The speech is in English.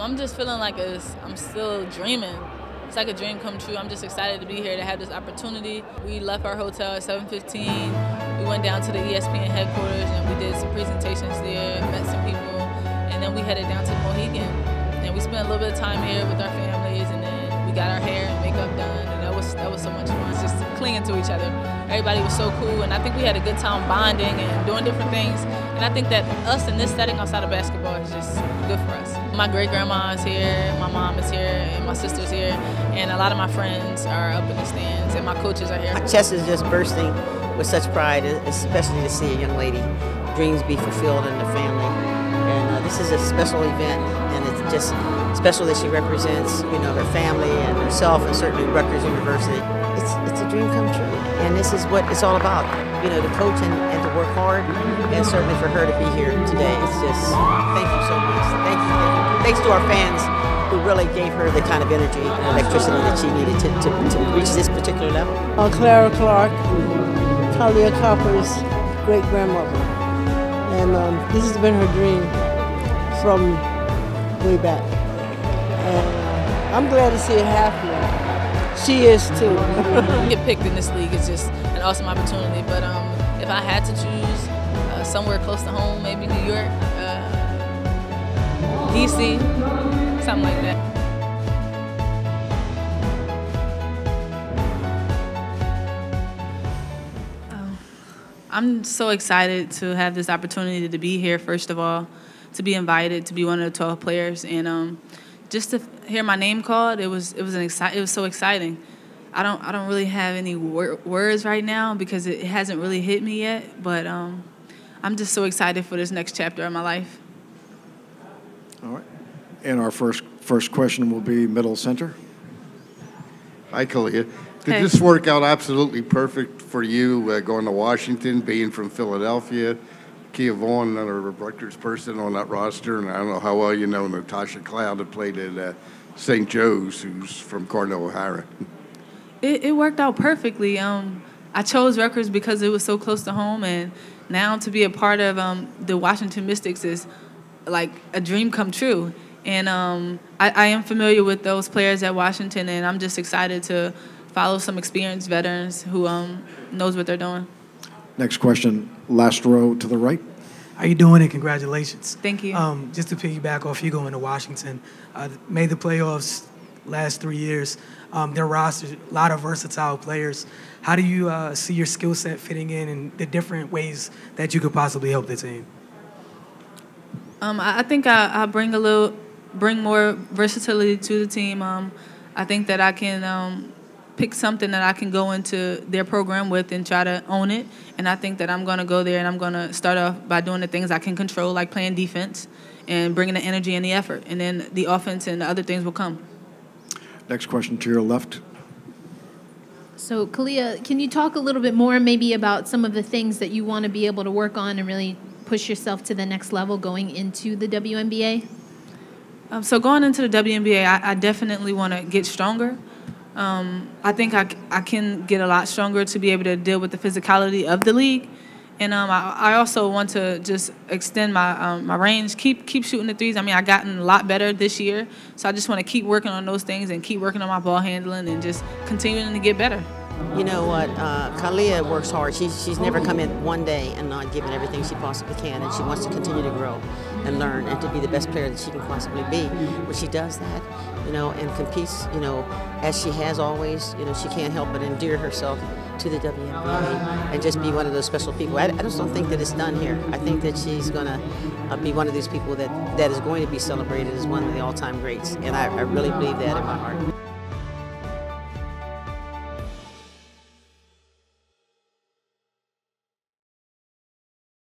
I'm just feeling like it's, I'm still dreaming. It's like a dream come true. I'm just excited to be here to have this opportunity. We left our hotel at 7:15. We went down to the ESPN headquarters and we did some presentations there, met some people, and then we headed down to Mohegan. And we spent a little bit of time here with our families, and then we got our hair and makeup done, and that was that was so much fun. Just clinging to each other. Everybody was so cool, and I think we had a good time bonding and doing different things. And I think that us in this setting outside of basketball is just good for us. My great grandma is here, my mom is here, and my sister's here, and a lot of my friends are up in the stands, and my coaches are here. My chest is just bursting with such pride, especially to see a young lady dreams be fulfilled in the family. And uh, this is a special event, and it's just special that she represents, you know, her family and herself, and certainly Rutgers University. It's it's a dream come true, and this is what it's all about. You know, to coach and, and to work hard, and certainly for her to be here today. It's just thank you so much. Thank you, thank you. Thanks to our fans who really gave her the kind of energy and electricity that she needed to, to, to reach this particular level. Uh, Clara Clark, Kahleah Copper's great grandmother. And um, this has been her dream from way back. And uh, I'm glad to see it happening. She is too. Get picked in this league is just an awesome opportunity. But um, if I had to choose uh, somewhere close to home, maybe New York, uh, DC, something like that. Um, I'm so excited to have this opportunity to be here, first of all, to be invited to be one of the 12 players. And um, just to hear my name called, it was, it was, an exci- it was so exciting. I don't, I don't really have any wor- words right now because it hasn't really hit me yet, but um, I'm just so excited for this next chapter of my life. All right. And our first first question will be middle center. Hi, Kahleah. Did Hey. this work out absolutely perfect for you uh, going to Washington, being from Philadelphia? Kia Vaughn, another Rutgers person on that roster, and I don't know how well you know Natasha Cloud that played at uh, St. Joe's, who's from Cardinal O'Hara. It, it worked out perfectly. Um, I chose Rutgers because it was so close to home, and now to be a part of um, the Washington Mystics is like a dream come true. And um, I, I am familiar with those players at Washington, and I'm just excited to follow some experienced veterans who um, knows what they're doing. Next question, last row to the right. How you doing? And congratulations. Thank you. Um, just to piggyback off you going to Washington, uh, made the playoffs last three years. Um, their roster, a lot of versatile players. How do you uh, see your skill set fitting in and the different ways that you could possibly help the team? Um, I, I think I, I bring a little, bring more versatility to the team. Um, I think that I can um, pick something that I can go into their program with and try to own it. And I think that I'm going to go there and I'm going to start off by doing the things I can control, like playing defense and bringing the energy and the effort. And then the offense and the other things will come. Next question to your left. So, Kahleah, can you talk a little bit more maybe about some of the things that you want to be able to work on and really push yourself to the next level going into the WNBA? Um, so going into the WNBA, I, I definitely want to get stronger. Um, I think I, I can get a lot stronger to be able to deal with the physicality of the league. And um, I, I also want to just extend my um, my range, keep keep shooting the threes. I mean, I've gotten a lot better this year, so I just want to keep working on those things and keep working on my ball handling and just continuing to get better. You know what? Uh, Kahleah works hard. She's, she's never come in one day and not given everything she possibly can, and she wants to continue to grow and learn and to be the best player that she can possibly be. When she does that, you know, and competes, you know, as she has always, you know, she can't help but endear herself to the WNBA and just be one of those special people. I, I just don't think that it's done here. I think that she's going to uh, be one of these people that, that is going to be celebrated as one of the all-time greats, and I, I really believe that in my heart.